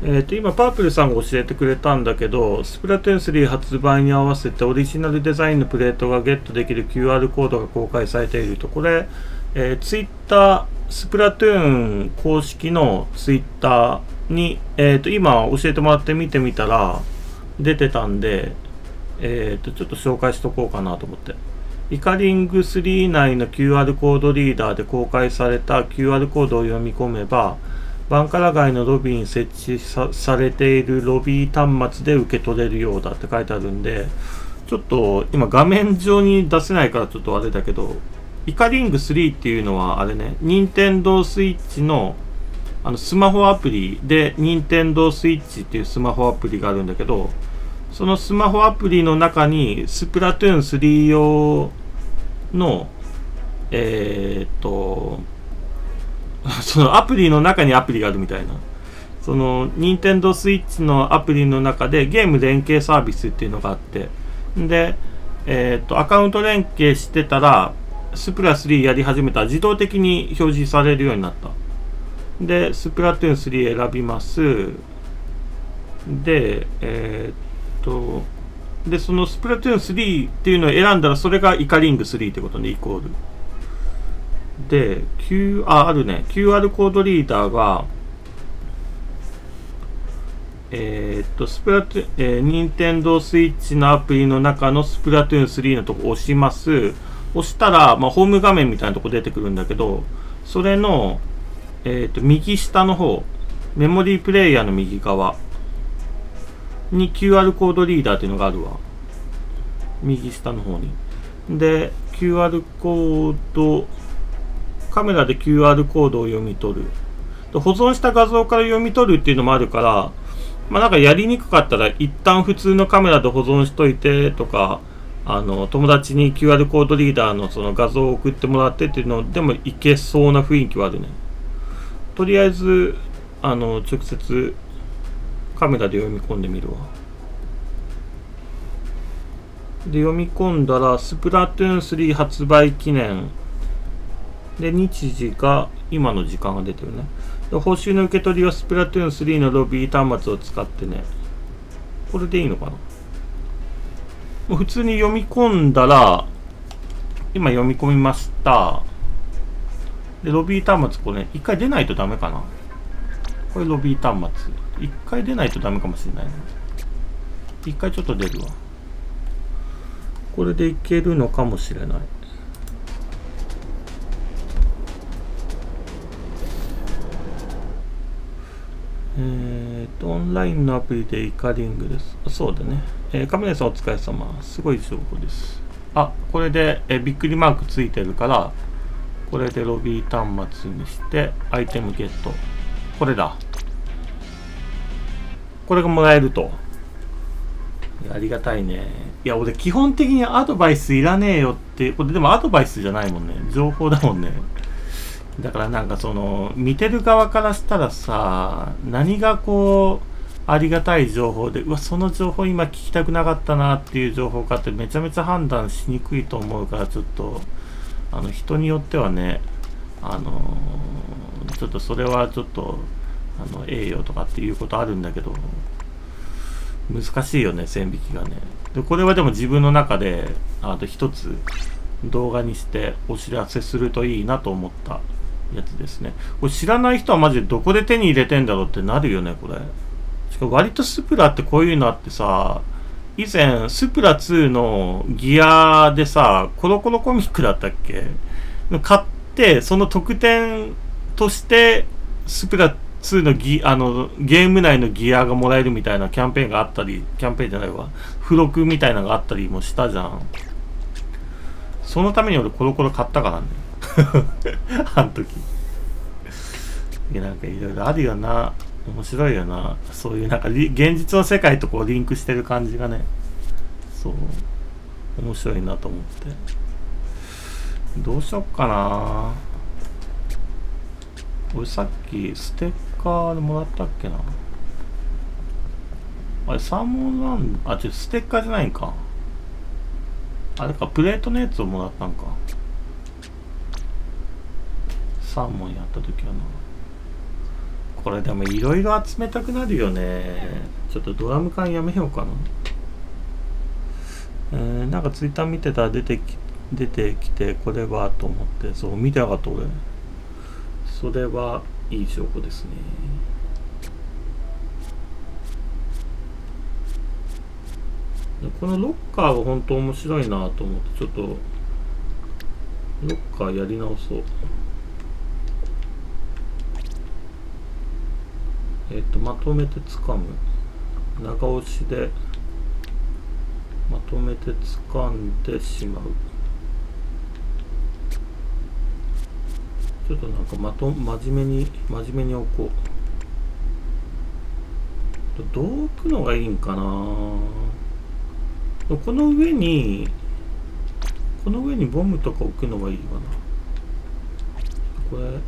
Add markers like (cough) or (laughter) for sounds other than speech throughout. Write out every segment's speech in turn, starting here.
えー、と今パープルさんが教えてくれたんだけどスプラトゥーン3発売に合わせてオリジナルデザインのプレートがゲットできる QR コードが公開されているとこれ、えー、ツイッタースプラトゥーン公式のツイッターに、えー、と今教えてもらって見てみたら出てたんで、えー、とちょっと紹介しとこうかなと思って。イカリング3内の QR コードリーダーで公開された QR コードを読み込めばバンカラ街のロビーに設置されているロビー端末で受け取れるようだって書いてあるんで、ちょっと今画面上に出せないからちょっとあれだけど、イカリング3っていうのはあれね、任天堂 switch のあのスマホアプリで任天堂 switch っていうスマホアプリがあるんだけど、そのスマホアプリの中にスプラトゥーン3用のえー、っと (laughs) そのアプリの中にアプリがあるみたいな。その、任天堂 switch のアプリの中でゲーム連携サービスっていうのがあって、で、えっ、と、アカウント連携してたら、スプラ3やり始めたら自動的に表示されるようになった。で、スプラトゥーン3選びます。で、えっと、で、そのスプラトゥーン3っていうのを選んだら、それがイカリング3ってことでイコール。で、Q、あ、あるね。QR コードリーダーが、えー、っと、スプラトゥン、えー、任天堂 switch のアプリの中のスプラトゥーン3のとこ押します。押したら、まあ、ホーム画面みたいなとこ出てくるんだけど、それの、えー、っと、右下の方、メモリープレイヤーの右側に QR コードリーダーっていうのがあるわ。右下の方に。で、QR コード、カメラで QR コードを読み取る。保存した画像から読み取るっていうのもあるから、まあなんかやりにくかったら一旦普通のカメラで保存しといてとか、あの、友達に QR コードリーダーのその画像を送ってもらってっていうのでもいけそうな雰囲気はあるね。とりあえず、あの、直接カメラで読み込んでみるわ。で、読み込んだら、スプラトゥーン3発売記念で、日時が今の時間が出てるね。で報酬の受け取りはスプラトゥーン3のロビー端末を使ってね。これでいいのかな？普通に読み込んだら、今読み込みました。で、ロビー端末これ、ね、一回出ないとダメかな？これロビー端末。一回出ないとダメかもしれないね。一回ちょっと出るわ。これでいけるのかもしれない。えーと、オンラインのアプリでイカリングです。そうだね。えー、カメラさんお疲れ様。すごい情報です。あ、これで、えー、びっくりマークついてるから、これでロビー端末にして、アイテムゲット。これだ。これがもらえると。ありがたいね。いや、俺基本的にアドバイスいらねえよって、これでもアドバイスじゃないもんね。情報だもんね。だからなんかその見てる側からしたらさ何がこうありがたい情報でうわその情報今聞きたくなかったなっていう情報かってめちゃめちゃ判断しにくいと思うからちょっとあの人によってはねあのちょっとそれはちょっとあの栄養とかっていうことあるんだけど難しいよね線引きがね。でこれはでも自分の中であと一つ動画にしてお知らせするといいなと思った。やつですね。これ知らない人はマジでどこで手に入れてんだろうってなるよね、これ。しかも割とスプラってこういうのあってさ、以前、スプラ2のギアでさ、コロコロコミックだったっけ？買って、その特典として、スプラ2のギあのゲーム内のギアがもらえるみたいなキャンペーンがあったり、キャンペーンじゃないわ、付録みたいなのがあったりもしたじゃん。そのために俺コロコロ買ったからね。(laughs) あの時。いや、なんかいろいろあるよな。面白いよな。そういうなんか現実の世界とこうリンクしてる感じがね。そう。面白いなと思って。どうしよっかな。俺さっきステッカーでもらったっけな。あれ、サーモンランド、あ、ちょ、ステッカーじゃないんか。あれか、プレートのやつをもらったんか。サーモンやった時はな。これでもいろいろ集めたくなるよね。ちょっとドラム缶やめようかな。えー、なんかツイッター見てたら出てき出てきてこれはと思って。そう見てなかった俺。それはいい証拠ですね。このロッカーは本当面白いなと思ってちょっとロッカーやり直そうえっ、とまとめて掴む。長押しでまとめて掴んでしまう。ちょっとなんかまと真面目に真面目に置こう。どう置くのがいいんかな？この上にこの上にボムとか置くのがいいかな。これ。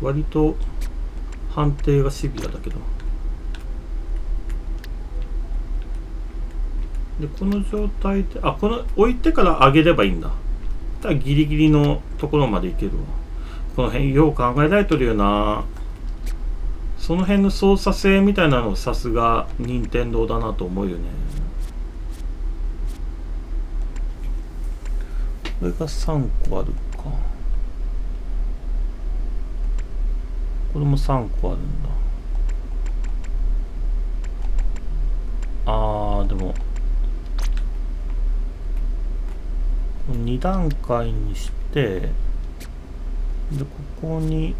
割と判定がシビアだけど。でこの状態であこの置いてから上げればいいんだ。だギリギリのところまでいけるわ。この辺よう考えられとるよな。その辺の操作性みたいなのさすが任天堂だなと思うよね。これが3個あるか。これも3個あるんだ。あーでも。2段階にしてでここに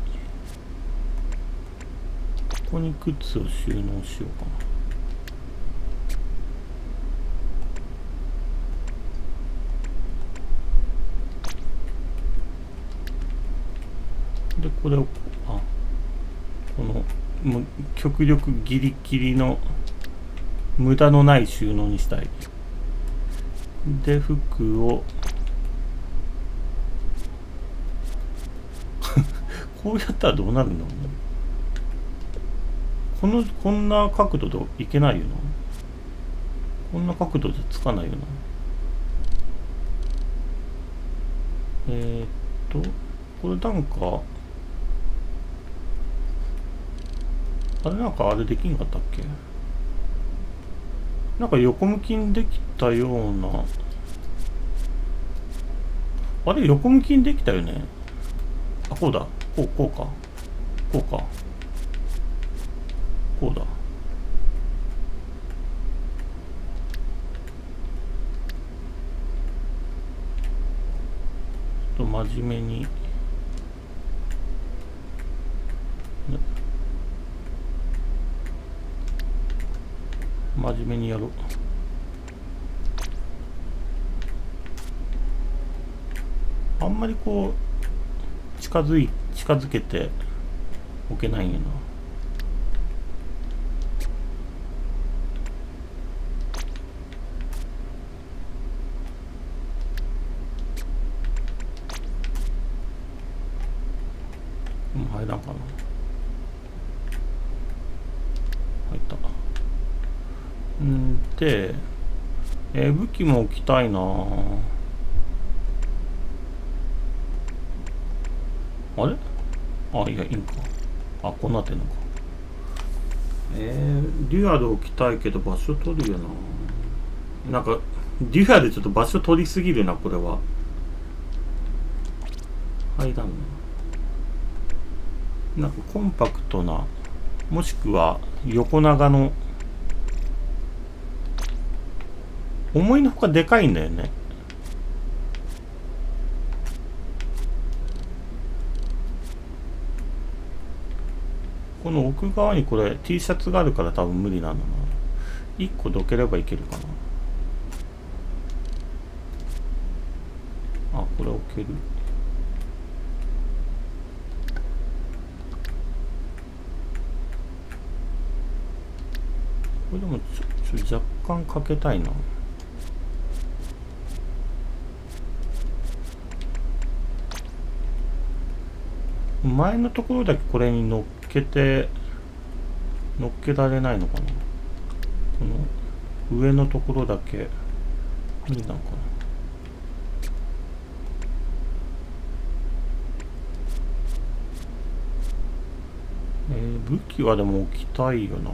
ここに靴を収納しようかな。でこれをあこのもう極力ギリギリの無駄のない収納にしたい。で服を (laughs) こうやったらどうなるの？このこんな角度でいけないよな。こんな角度でつかないよな。えー、っとこれなんかあれなんかあれできんかったっけ？なんか横向きにできたような。あれ横向きにできたよね。あこうだ。こうこうか。こうか。こうだ。と真面目に。真面目にやろう。あんまりこう近づい近づけておけないんやな入らんかな入ったでえー、武器も置きたいな。あれ？あいやいいんかあこうなってんのか。えー、デュアル置きたいけど場所取るよな。なんかデュアルちょっと場所取りすぎるなこれは。入らんななんかコンパクトなもしくは横長の思いのほかでかいんだよね。この奥側にこれ T シャツがあるから多分無理なんだな。1個どければいけるかな。あこれ置ける。これでもちょちょ若干かけたいな。前のところだけこれに乗っけて乗っけられないのかな？この上のところだけ無理なのかな？えー、武器はでも置きたいよな。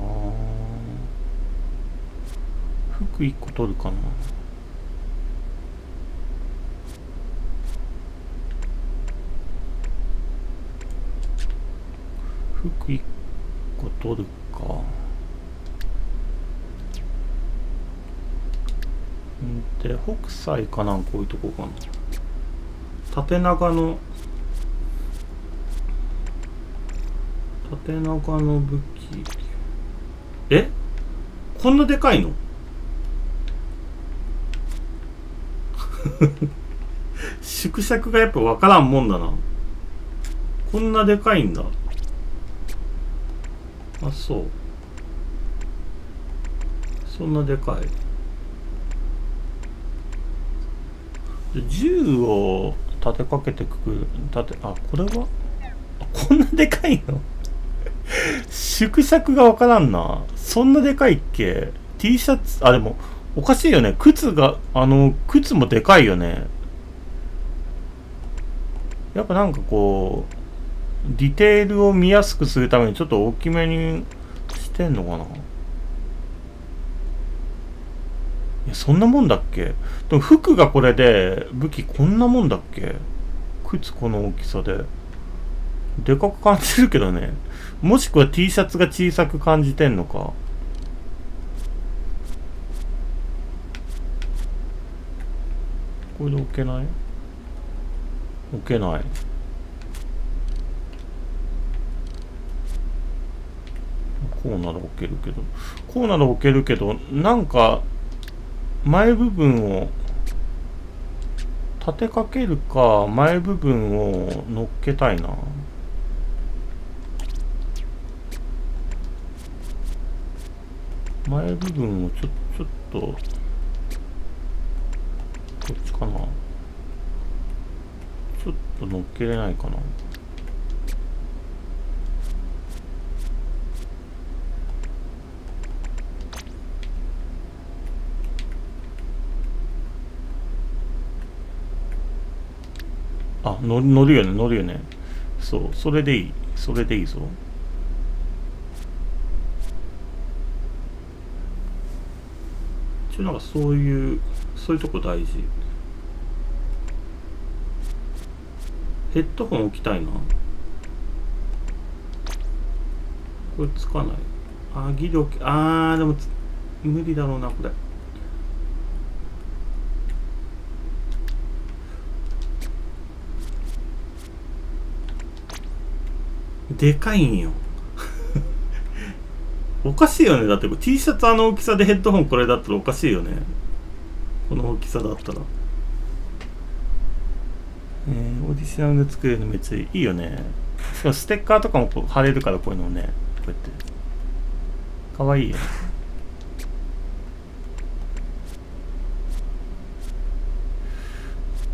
服1個取るかな。服1個取るか。んで北斎かなんか置いとこかな。縦長の縦長の武器。え？こんなでかいの？(laughs) 縮尺がやっぱ分からんもんだな。こんなでかいんだ。あそう。そんなでかい。銃を立てかけてくる立てあこれは？こんなでかいの？縮尺がわからんな。そんなでかいっけ？T シャツあでもおかしいよね。靴があの靴もでかいよね。やっぱなんかこうディテールを見やすくするためにちょっと大きめにしてんのかな？いやそんなもんだっけ？でも服がこれで武器こんなもんだっけ？靴この大きさで。でかく感じるけどね。もしくは T シャツが小さく感じてんのか。これで置けない？置けない。こうなら置けるけどこうなら置けるけどなんか前部分を立てかけるか前部分を乗っけたいな。前部分をちょちょっとこっちかな。ちょっと乗っけれないかな。あ乗乗るよね乗るよね。そうそれでいいそれでいいぞ。一応なんかそういうそういうとこ大事。ヘッドホン置きたいな。これつかない。あギリ置きあーでも無理だろうなこれ。でかいんよ。(laughs) おかしいよね。だって T シャツあの大きさでヘッドホンこれだったらおかしいよね。この大きさだったら。えー、オーディションで作れるのめっちゃいいよね。しかもステッカーとかもこう貼れるからこういうのをねこうやって。かわいいよ。ね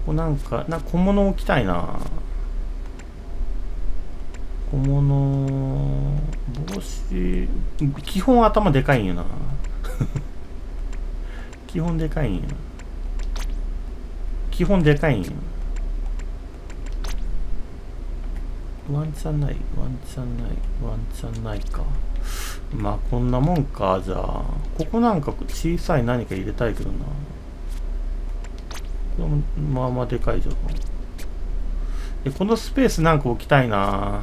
こうなんかな小物置きたいな。小物帽子基本頭 (laughs) でかいんよな。基本でかいんよ基本でかいんよワンチャンないワンチャンないワンチャンないか。まあこんなもんかじゃあ。ここなんか小さい何か入れたいけどな。これもまあまあでかいじゃんえこのスペースなんか置きたいな。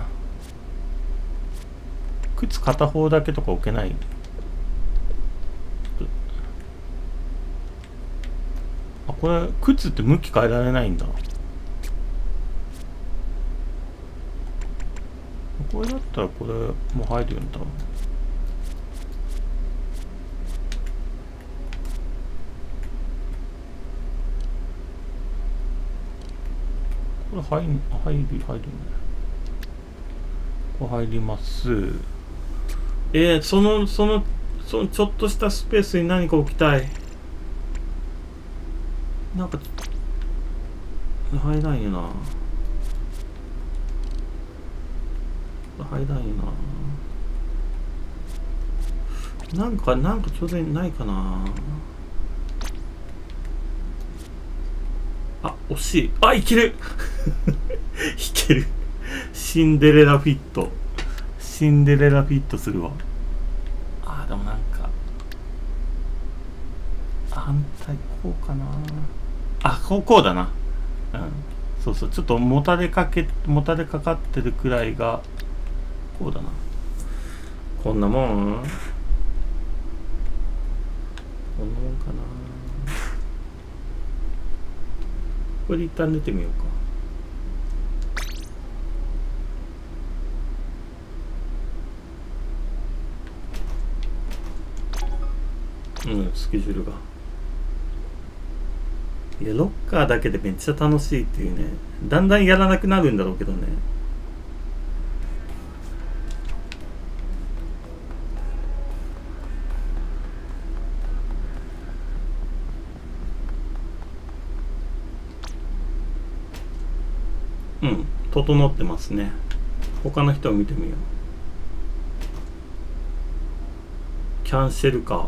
靴片方だけとか置けない。あこれ靴って向き変えられないんだ。これだったらこれもう入るよね多分。これ入入り入るね。これ入ります。えー、そのそのそのちょっとしたスペースに何か置きたい。なんか入らんよな。入らんよな。なんかなんかちょうどないかな。あ惜しい。あいける。いける。(laughs) (laughs) シンデレラフィット。シンデレラフィットするわ。あーでもなんか反対こうかな。あこうこうだな。うん。そうそう。ちょっともたれかけもたれかかってるくらいがこうだな。こんなもん？こんなもんかな。これで一旦出てみようかうん。スケジュールが。いやロッカーだけでめっちゃ楽しいっていうね。だんだんやらなくなるんだろうけどね。うん。整ってますね。他の人を見てみよう。キャンセルか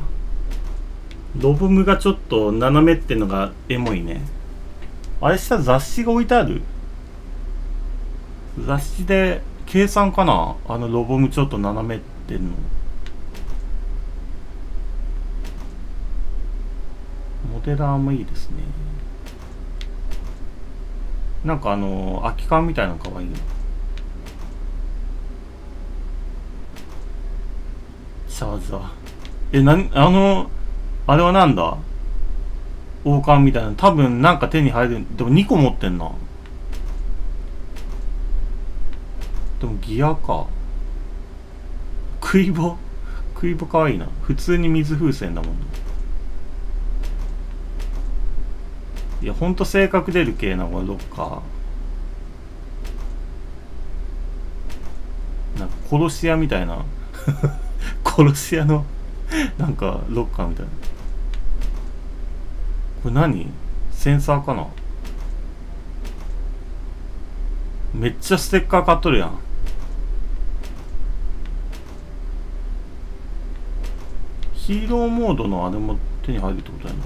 ロボムがちょっと斜めってのがエモいね。あれ下雑誌が置いてある？雑誌で計算かな？あのロボムちょっと斜めってんの。モデラーもいいですね。なんかあの空き缶みたいなのかわいいシャーザーえなんあのあれはなんだ？王冠みたいな。多分なんか手に入る。でも2個持ってんな。でもギアか。クイボクイボかわいいな。普通に水風船だもんいやほんと性格出る系なこれロッカーなんか殺し屋みたいな。(laughs) 殺し屋の？なんかロッカーみたいな。これ何？センサーかな？めっちゃステッカー買っとるやん。ヒーローモードのあれも手に入るってことやな。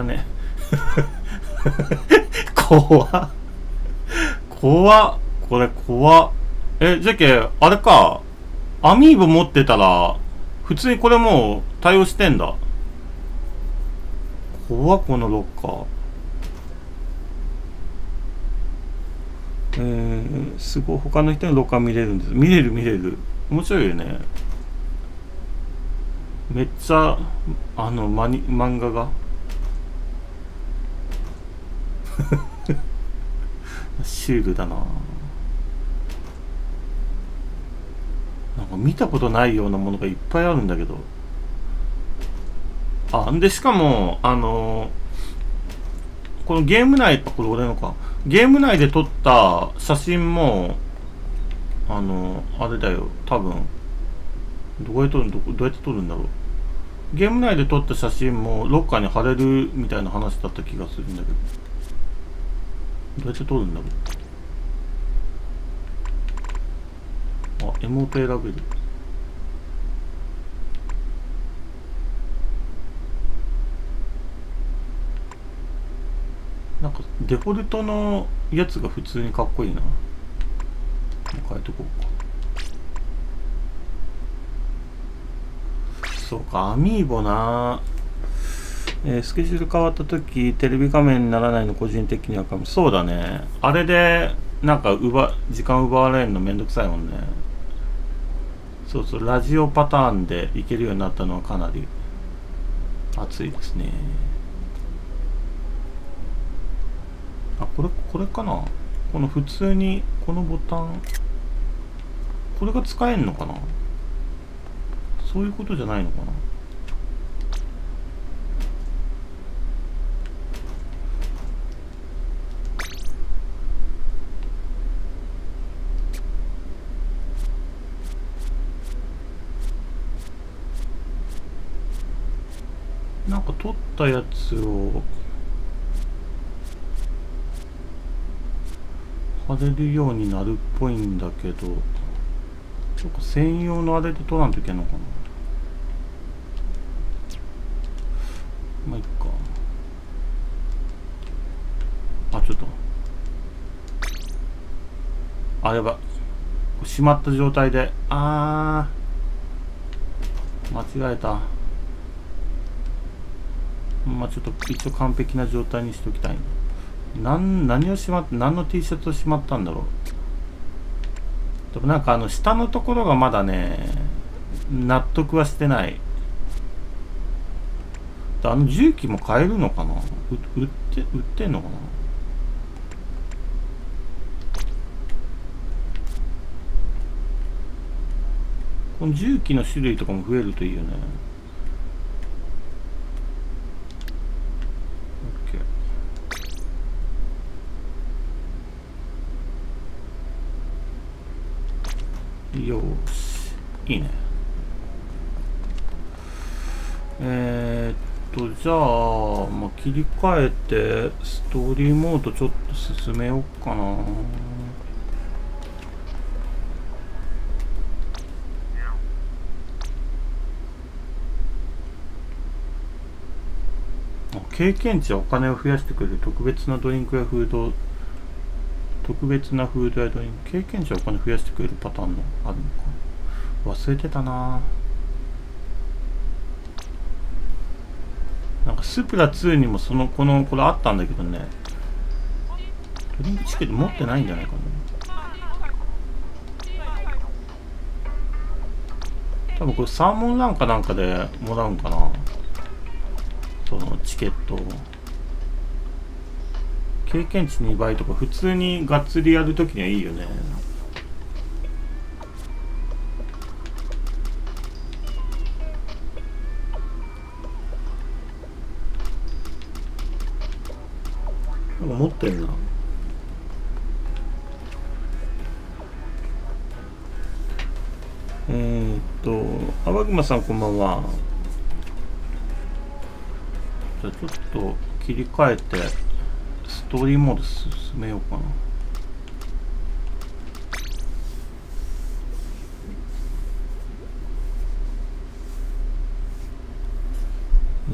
汚ね。(laughs) 怖っ。怖っ。これ怖っ。えじゃけあれか。アミーボ持ってたら普通にこれもう対応してんだ。怖このロッカー。えー、すごい。他の人のロッカー見れるんです。見れる見れる。面白いよね。めっちゃあのマニ漫画が。(laughs) シュールだな。なんか見たことないようなものがいっぱいあるんだけど。あ。でしかもあのこのゲーム内これ俺のか。ゲーム内で撮った写真もあのあれだよ。多分。どうやって撮るどどうやって撮るんだろう。ゲーム内で撮った写真もロッカーに貼れるみたいな話だった気がするんだけど。どうやって撮るんだろう。あエモート選べるなんかデフォルトのやつが普通にかっこいいな。変えとこうか。そうかアミーボな。えー、スケジュール変わった時テレビ画面にならないの個人的にはかも。そうだね。あれでなんか奪時間奪われるのめんどくさいもんね。そうそうラジオパターンでいけるようになったのはかなり熱いですね。あこれこれかな？この普通にこのボタンこれが使えんのかな？そういうことじゃないのかな？なんか取ったやつを貼れるようになるっぽいんだけどちょっと専用のあれで取らんといけんのかな。まあいっか。あちょっと。あやば閉まった状態で。あー。間違えた。まあちょっと一応完璧な状態にしておきたいなん何をしまって何の T シャツをしまったんだろう。でもなんかあの下のところがまだね納得はしてない。あの重機も買えるのかな。売って売ってんのかな。この重機の種類とかも増えるといいよね。よ。しいいね。え、っとじゃあ、まあ、切り替えてストーリーモードちょっと進めようかな。経験値はお金を増やしてくれる特別なドリンクやフード特別なフードやドリンク経験値はお金増やしてくれるパターンのあるのか忘れてたな。なんかスプラ2にもそのこのこれあったんだけどね。ドリンクチケット持ってないんじゃないかな。多分これサーモンランかなんかでもらうんかな。そのチケットを。経験値2倍とか普通にがっつりやるときにはいいよね。なんか持ってんな。えー、っと、あわぐまさんこんばんは。じゃあちょっと切り替えて、トーリーモード進めようかな。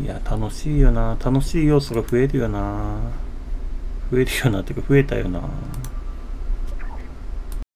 いや、楽しいよな。楽しい要素が増えるよな。増えるよな。っていうか、増えたよな。